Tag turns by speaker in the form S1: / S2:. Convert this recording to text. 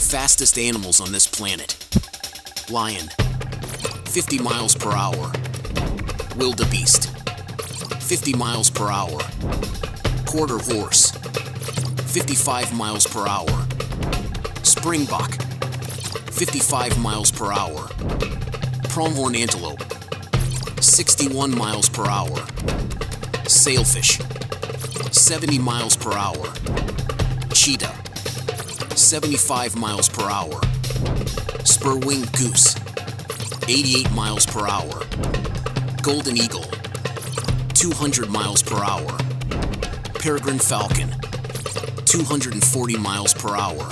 S1: the fastest animals on this planet. Lion, 50 miles per hour. Wildebeest, 50 miles per hour. Quarter horse, 55 miles per hour. Springbok, 55 miles per hour. Pronghorn antelope, 61 miles per hour. Sailfish, 70 miles per hour. Cheetah, 75 miles per hour. Spur-winged goose, 88 miles per hour. Golden eagle, 200 miles per hour. Peregrine falcon, 240 miles per hour.